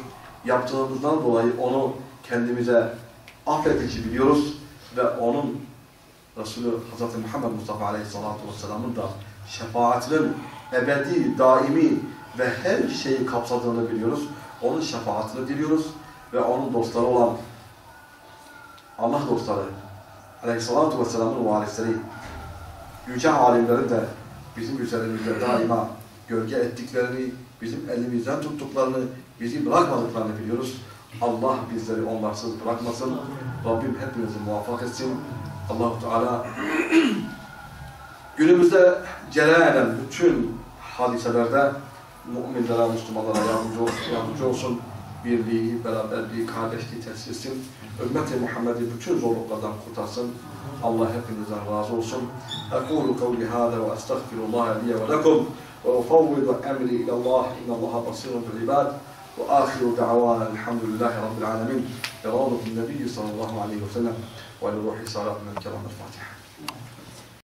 Yaptığımızdan dolayı onu kendimize affedici biliyoruz ve onun Resulü Hz. Muhammed Mustafa Aleyhisselatü Vesselam'ın da şefaatinin ebedi, daimi ve her şeyi kapsadığını biliyoruz. Onun şefaatini diliyoruz ve onun dostları olan Allah dostları Aleyhisselatü Vesselam'ın varisleri yüce alimlerin de bizim üzerimizde daima gölge ettiklerini, bizim elimizden tuttuklarını, bizi bırakmadıklarını biliyoruz. Allah bizleri onlarsız bırakmasın. Rabbim hepimizi muvaffak etsin. Allahu Teala günümüzde cereyan eden bütün hadiselerde müminlere, Müslümanlara yardımcı olsun, yardımcı olsun. Birliği, beraberliği, kardeşliği tesis etsin. Ümmeti Muhammed'i bütün zorluklardan kurtarsın. Allah hepinizden razı olsun. أقول قولي هذا وأستغفر الله لي ولكم وأفوض أمري إلى الله إن الله بصير بالعباد وآخر دعوانا الحمد لله رب العالمين بروضة النبي صلى الله عليه وسلم ولروح صلاة من كرام الفاتحة